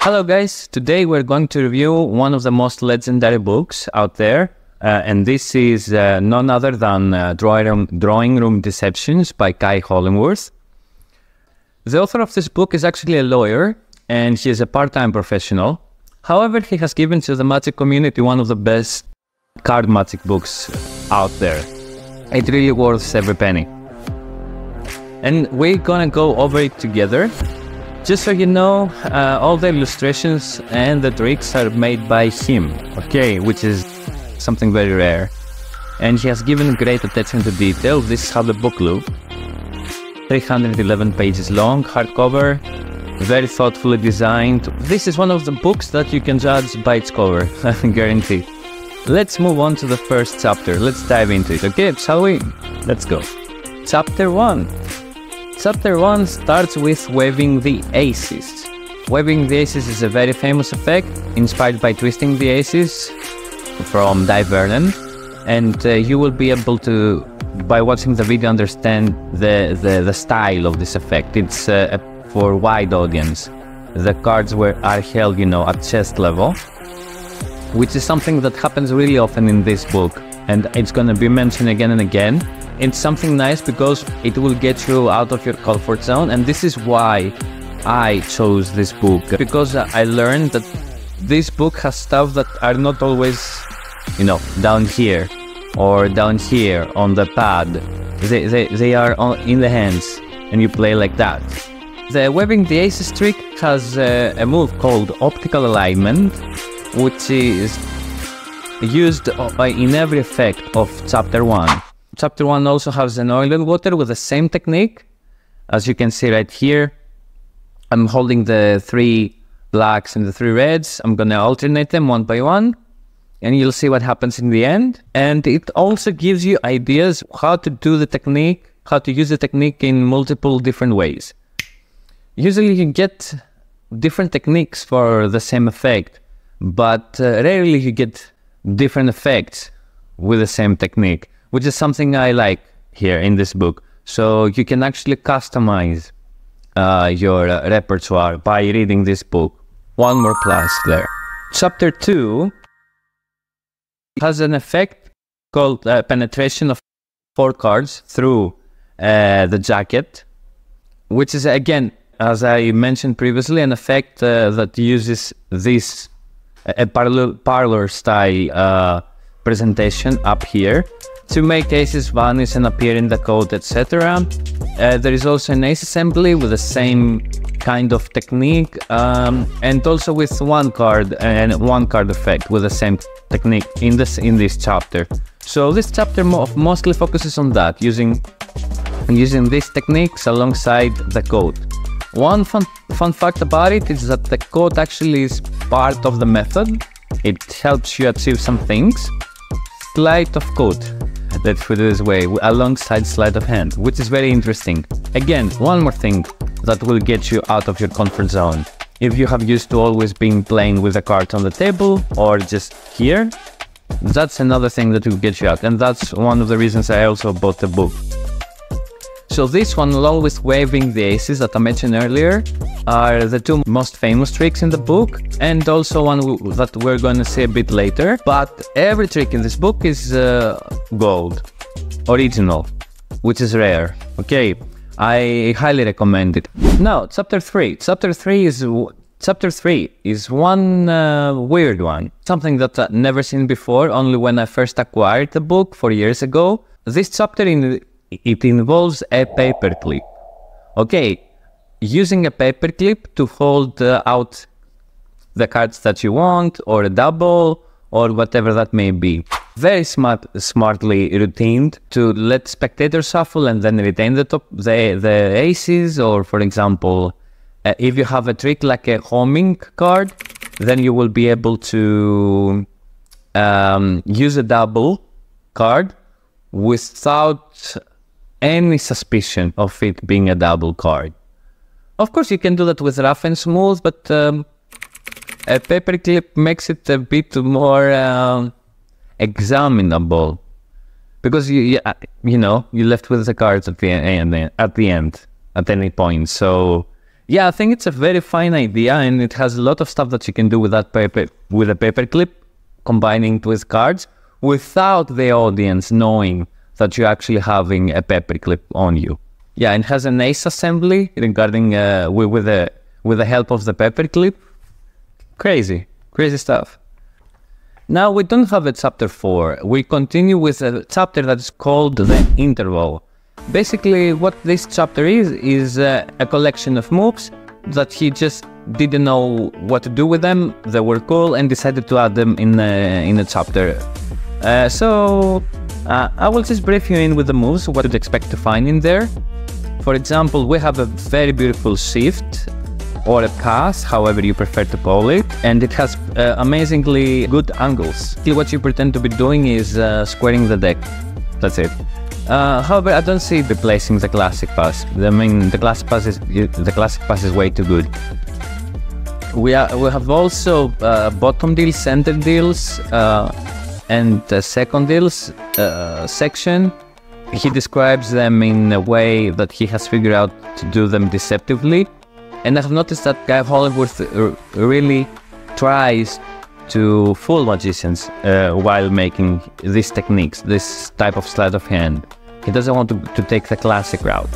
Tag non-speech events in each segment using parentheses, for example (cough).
Hello guys, today we're going to review one of the most legendary books out there. Uh, and this is uh, none other than uh, Drawing, Room, Deceptions by Guy Hollingworth. The author of this book is actually a lawyer and he is a part-time professional. However, he has given to the magic community one of the best card magic books out there. It really worth every penny. And we're gonna go over it together just so you know, uh, all the illustrations and the tricks are made by him, okay, which is something very rare. And he has given great attention to detail. This is how the book looks. 311 pages long, hardcover, very thoughtfully designed. This is one of the books that you can judge by its cover, (laughs) I guarantee. Let's move on to the first chapter. Let's dive into it, okay? Shall we? Let's go. Chapter 1 Chapter 1 starts with waving the aces. Waving the aces is a very famous effect inspired by twisting the aces from Dai Vernon and uh, you will be able to by watching the video understand the, the, the style of this effect. It's uh, for wide audience. The cards were are held, you know, at chest level, which is something that happens really often in this book and it's going to be mentioned again and again it's something nice because it will get you out of your comfort zone. And this is why I chose this book because I learned that this book has stuff that are not always you know down here or down here on the pad. They, they, they are on, in the hands and you play like that. The waving the aces trick has a, a move called optical alignment which is used in every effect of chapter 1 chapter one also has an oil and water with the same technique. As you can see right here, I'm holding the three blacks and the three reds. I'm going to alternate them one by one and you'll see what happens in the end. And it also gives you ideas how to do the technique, how to use the technique in multiple different ways. Usually you get different techniques for the same effect, but uh, rarely you get different effects with the same technique which is something I like here in this book. So you can actually customize uh, your uh, repertoire by reading this book. One more plus there. Chapter 2 has an effect called uh, penetration of four cards through uh, the jacket, which is again, as I mentioned previously, an effect uh, that uses this a parlor, parlor style uh, presentation up here to make aces vanish and appear in the code, etc. Uh, there is also an ace assembly with the same kind of technique um, and also with one card and one card effect with the same technique in this in this chapter. So this chapter mo mostly focuses on that, using using these techniques alongside the code. One fun, fun fact about it is that the code actually is part of the method. It helps you achieve some things. Sleight of code put it this way, alongside sleight of hand, which is very interesting. Again, one more thing that will get you out of your comfort zone. If you have used to always being playing with the cards on the table or just here, that's another thing that will get you out. And that's one of the reasons I also bought the book. So this one, along with waving the aces that I mentioned earlier, are the two most famous tricks in the book, and also one that we're going to see a bit later. But every trick in this book is uh, gold, original, which is rare. Okay, I highly recommend it. Now, chapter three. Chapter three is Chapter 3 is one uh, weird one, something that I've never seen before, only when I first acquired the book four years ago. This chapter in it involves a paperclip. Okay, using a paperclip to hold uh, out the cards that you want, or a double, or whatever that may be. Very smart, smartly routined to let spectators shuffle and then retain the top, the, the aces, or for example, uh, if you have a trick like a homing card, then you will be able to um, use a double card without any suspicion of it being a double card. Of course, you can do that with rough and smooth, but um, a paperclip makes it a bit more um, examinable because you, you, you know you left with the cards at the end at the end at any point. So Yeah, I think it's a very fine idea, and it has a lot of stuff that you can do with that paper with a paperclip, combining it with cards without the audience knowing that you're actually having a paperclip on you. Yeah, it has an ace assembly regarding uh, with, with the with the help of the paperclip. Crazy, crazy stuff. Now we don't have a chapter four. We continue with a chapter that is called the interval. Basically, what this chapter is, is uh, a collection of moves that he just didn't know what to do with them. They were cool and decided to add them in a, in a chapter. Uh, so, uh, I will just brief you in with the moves, what to expect to find in there. For example, we have a very beautiful shift or a pass, however you prefer to call it, and it has uh, amazingly good angles. What you pretend to be doing is uh, squaring the deck. That's it. Uh, however, I don't see replacing the classic pass. I mean, the classic pass is the classic pass is way too good. We are we have also uh, bottom deals, center deals, uh, and second deals uh, section. He describes them in a way that he has figured out to do them deceptively, and I've noticed that Guy Hollingworth really tries to fool magicians uh, while making these techniques, this type of sleight of hand. He doesn't want to, to take the classic route.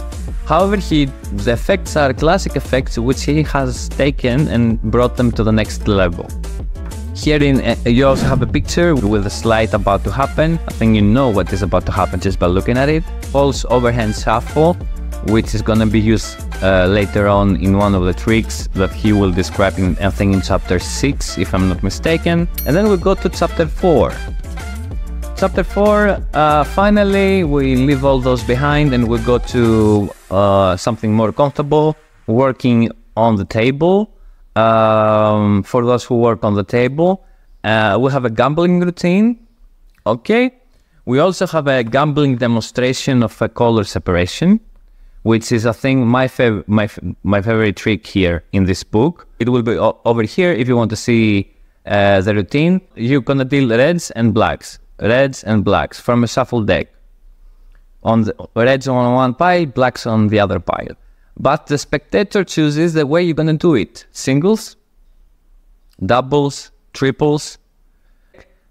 However, he the effects are classic effects which he has taken and brought them to the next level. Here in, uh, you also have a picture with a slide about to happen. I think you know what is about to happen just by looking at it. False overhand shuffle, which is gonna be used uh, later on in one of the tricks that he will describe in, I think in chapter 6, if I'm not mistaken. And then we go to chapter 4. Chapter 4, uh, finally, we leave all those behind and we go to uh, something more comfortable, working on the table. Um, for those who work on the table, uh, we have a gambling routine. Okay. We also have a gambling demonstration of a color separation, which is, I think, my, fav- my, my favorite trick here in this book. It will be o- over here if you want to see uh, the routine. You're gonna deal reds and blacks reds and blacks from a shuffle deck. On the reds on one pile, blacks on the other pile. But the spectator chooses the way you're gonna do it. Singles, doubles, triples.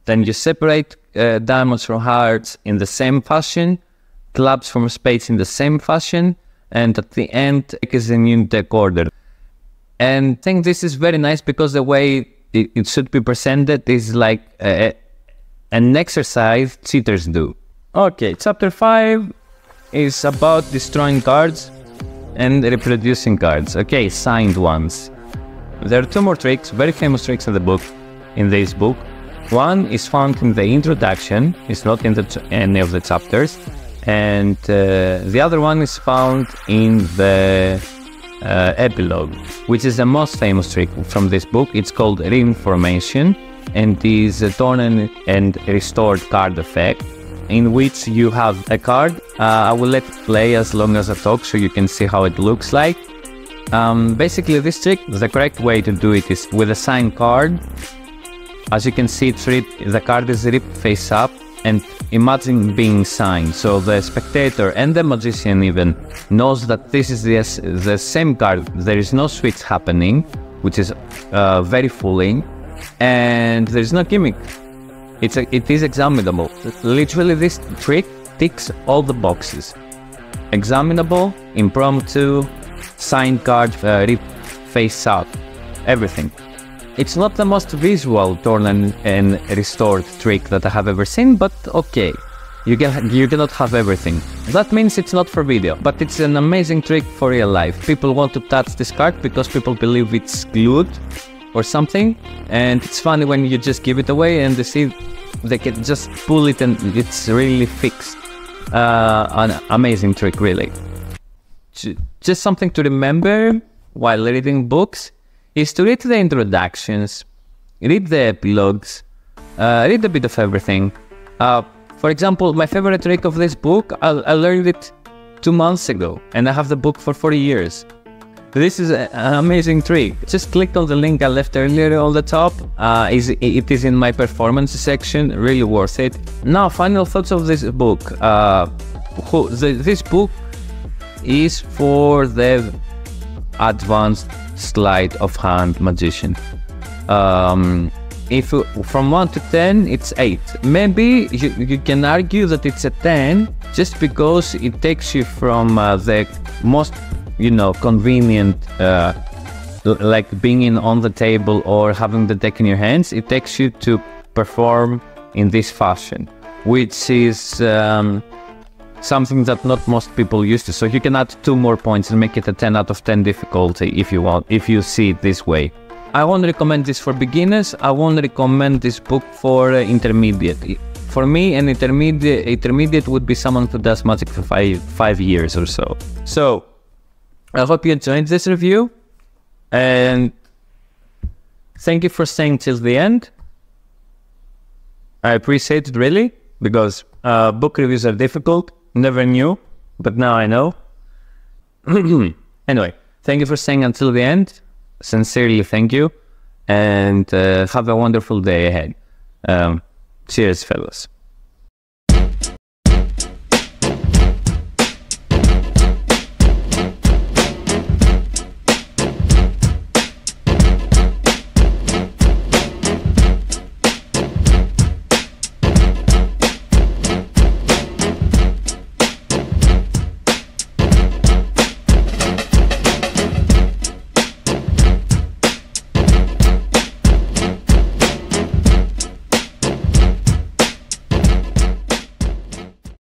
Then you separate uh, diamonds from hearts in the same fashion, clubs from spades in the same fashion, and at the end, it is in new deck order. And I think this is very nice because the way it, it should be presented is like a, an exercise cheaters do. Okay, chapter 5 is about destroying cards and reproducing cards. Okay, signed ones. There are two more tricks, very famous tricks in the book, in this book. One is found in the introduction, it's not in any of the chapters, and uh, the other one is found in the uh, epilogue, which is the most famous trick from this book. It's called Reformation and is a torn and restored card effect in which you have a card. Uh, I will let play as long as I talk so you can see how it looks like. Um, basically, this trick, the correct way to do it is with a signed card. As you can see, it's ripped, the card is ripped face up and imagine being signed. So the spectator and the magician even knows that this is the, the same card. There is no switch happening, which is uh, very fooling and there's no gimmick. It's a, it is examinable. Literally, this trick ticks all the boxes. Examinable, impromptu, signed card, uh, rip face up, everything. It's not the most visual torn and, and restored trick that I have ever seen, but okay. You can you cannot have everything. That means it's not for video, but it's an amazing trick for real life. People want to touch this card because people believe it's glued or something. And it's funny when you just give it away and they see they can just pull it and it's really fixed. Uh, an amazing trick, really. Just something to remember while reading books is to read the introductions, read the epilogues, uh, read a bit of everything. Uh, for example, my favorite trick of this book, I, I learned it two months ago, and I have the book for 40 years. This is an amazing trick. Just click on the link I left earlier on the top. Uh, is it is in my performance section. Really worth it. Now, final thoughts of this book. Uh, who, the, this book is for the advanced sleight of hand magician. Um, if from 1 to 10 it's 8 maybe you, you can argue that it's a 10 just because it takes you from uh, the most you know convenient uh, like being in on the table or having the deck in your hands it takes you to perform in this fashion which is um, something that not most people used to so you can add two more points and make it a 10 out of 10 difficulty if you want if you see it this way I won't recommend this for beginners. I won't recommend this book for uh, intermediate. For me, an intermediate intermediate would be someone who does magic for five five years or so. So, I hope you enjoyed this review, and thank you for staying till the end. I appreciate it really because uh, book reviews are difficult. Never knew, but now I know. (clears throat) anyway, thank you for staying until the end sincerely thank you and uh, have a wonderful day ahead. Um, cheers, fellas.